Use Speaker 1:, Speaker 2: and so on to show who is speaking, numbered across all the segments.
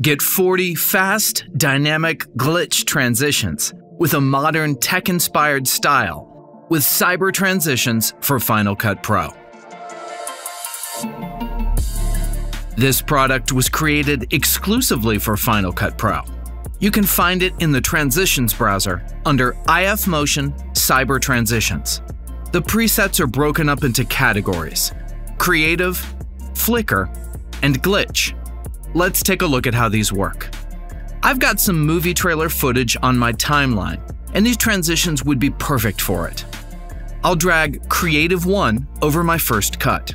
Speaker 1: Get 40 fast, dynamic glitch transitions with a modern tech inspired style with Cyber Transitions for Final Cut Pro. This product was created exclusively for Final Cut Pro. You can find it in the Transitions browser under IF Motion Cyber Transitions. The presets are broken up into categories Creative, Flicker, and Glitch. Let's take a look at how these work. I've got some movie trailer footage on my timeline, and these transitions would be perfect for it. I'll drag Creative 1 over my first cut.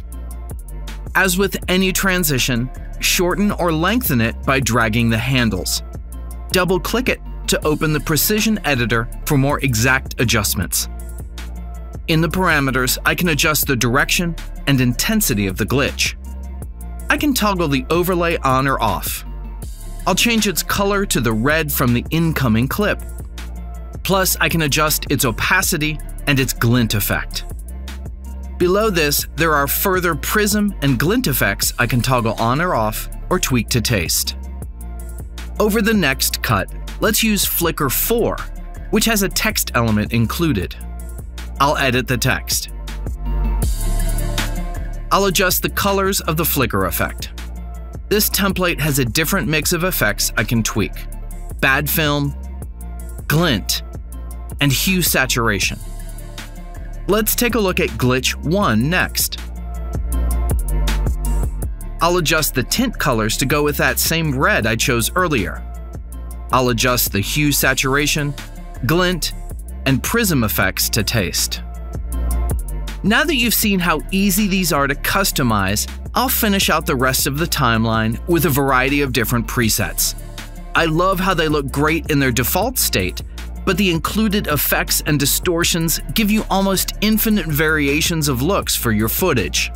Speaker 1: As with any transition, shorten or lengthen it by dragging the handles. Double click it to open the Precision Editor for more exact adjustments. In the parameters, I can adjust the direction and intensity of the glitch. I can toggle the overlay on or off. I'll change its color to the red from the incoming clip. Plus, I can adjust its opacity and its glint effect. Below this, there are further prism and glint effects I can toggle on or off or tweak to taste. Over the next cut, let's use Flicker 4, which has a text element included. I'll edit the text. I'll adjust the colors of the flicker effect. This template has a different mix of effects I can tweak. Bad film, glint, and hue saturation. Let's take a look at Glitch 1 next. I'll adjust the tint colors to go with that same red I chose earlier. I'll adjust the hue saturation, glint, and prism effects to taste. Now that you've seen how easy these are to customize, I'll finish out the rest of the timeline with a variety of different presets. I love how they look great in their default state, but the included effects and distortions give you almost infinite variations of looks for your footage.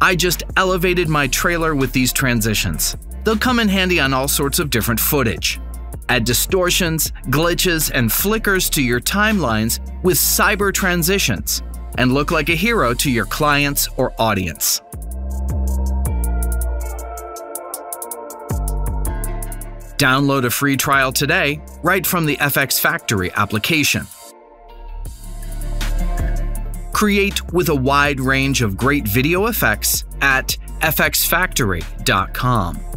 Speaker 1: I just elevated my trailer with these transitions. They'll come in handy on all sorts of different footage. Add distortions, glitches, and flickers to your timelines with cyber transitions, and look like a hero to your clients or audience. Download a free trial today right from the FX Factory application. Create with a wide range of great video effects at fxfactory.com.